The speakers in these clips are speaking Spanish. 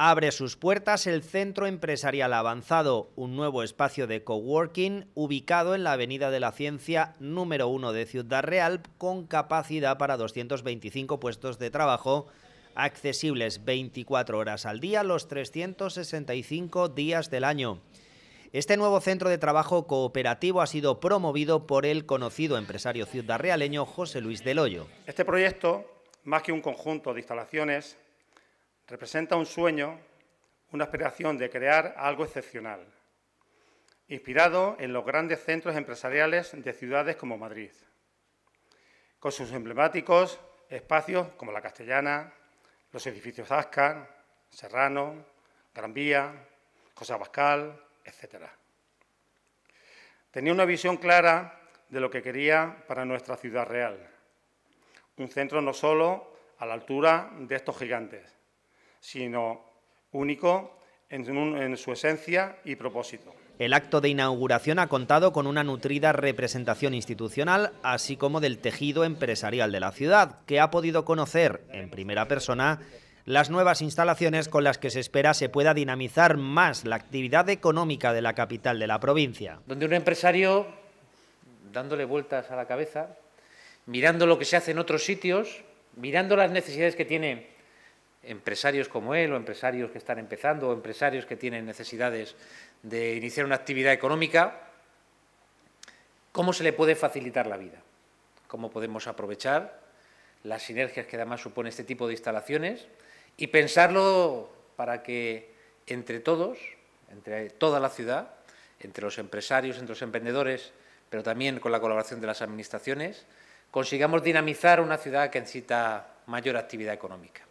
abre sus puertas el Centro Empresarial Avanzado, un nuevo espacio de coworking ubicado en la Avenida de la Ciencia número 1 de Ciudad Real con capacidad para 225 puestos de trabajo accesibles 24 horas al día los 365 días del año. Este nuevo centro de trabajo cooperativo ha sido promovido por el conocido empresario ciudadrealeño José Luis Del Hoyo. Este proyecto, más que un conjunto de instalaciones, representa un sueño, una aspiración de crear algo excepcional, inspirado en los grandes centros empresariales de ciudades como Madrid, con sus emblemáticos espacios como la Castellana, los edificios Ascar, Serrano, Gran Vía, José Abascal, etc. Tenía una visión clara de lo que quería para nuestra ciudad real. Un centro no solo a la altura de estos gigantes, sino único en, su esencia y propósito. El acto de inauguración ha contado con una nutrida representación institucional, así como del tejido empresarial de la ciudad, que ha podido conocer en primera persona las nuevas instalaciones con las que se espera se pueda dinamizar más la actividad económica de la capital de la provincia. Donde un empresario, dándole vueltas a la cabeza, mirando lo que se hace en otros sitios, mirando las necesidades que tiene empresarios como él o empresarios que están empezando o empresarios que tienen necesidades de iniciar una actividad económica, cómo se le puede facilitar la vida, cómo podemos aprovechar las sinergias que además supone este tipo de instalaciones y pensarlo para que entre todos, entre toda la ciudad, entre los empresarios, entre los emprendedores, pero también con la colaboración de las administraciones, consigamos dinamizar una ciudad que necesita mayor actividad económica.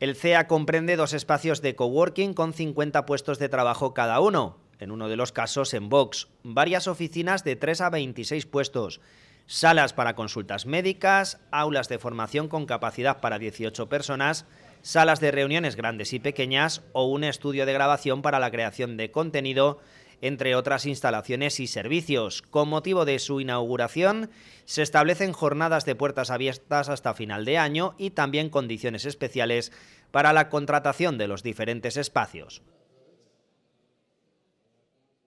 El CEA comprende dos espacios de coworking con 50 puestos de trabajo cada uno, en uno de los casos en Vox, varias oficinas de 3 a 26 puestos, salas para consultas médicas, aulas de formación con capacidad para 18 personas, salas de reuniones grandes y pequeñas o un estudio de grabación para la creación de contenido entre otras instalaciones y servicios. Con motivo de su inauguración, se establecen jornadas de puertas abiertas hasta final de año y también condiciones especiales para la contratación de los diferentes espacios.